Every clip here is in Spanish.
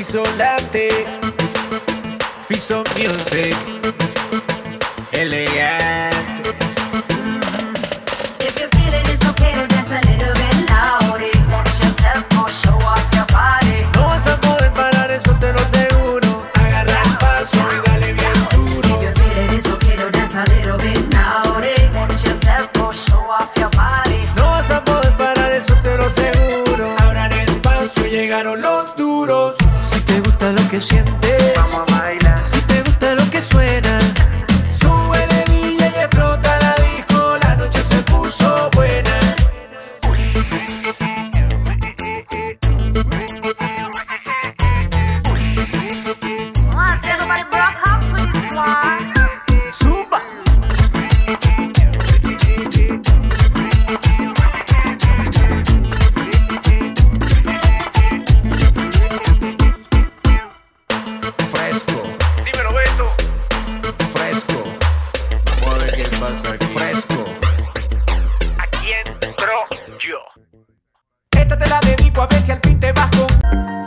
Piso Latte, Piso Music, LA. a ver si al fin te vas con...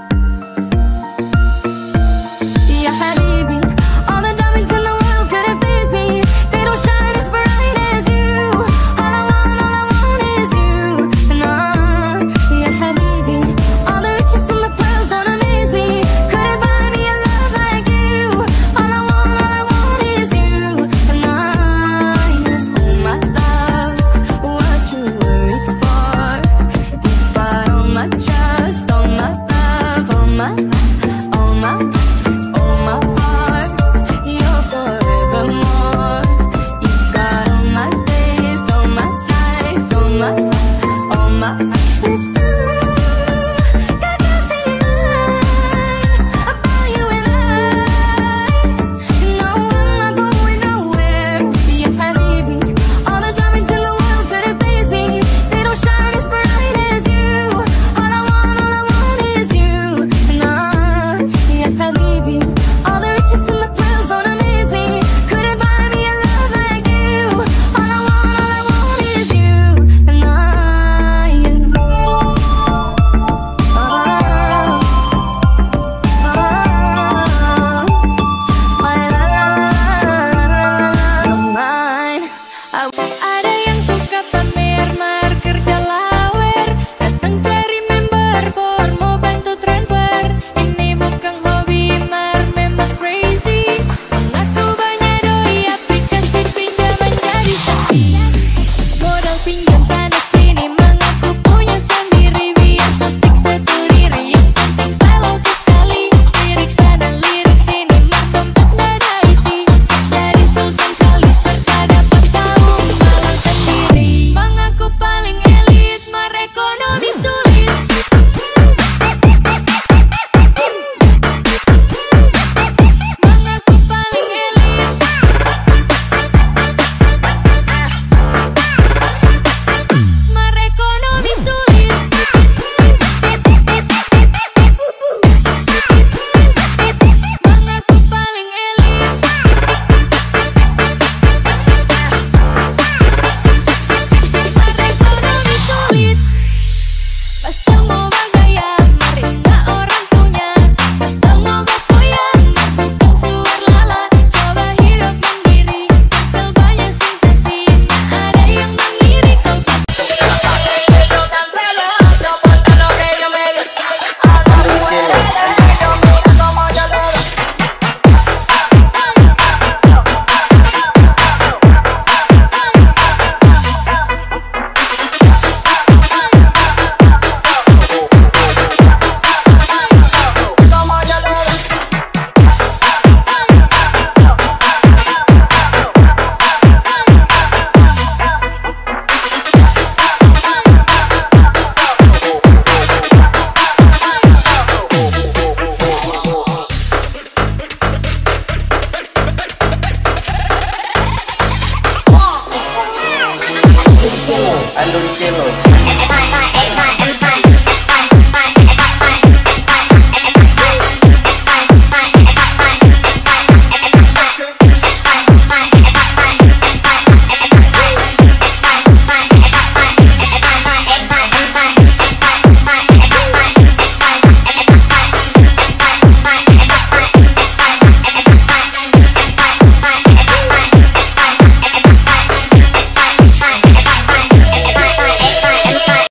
cielo.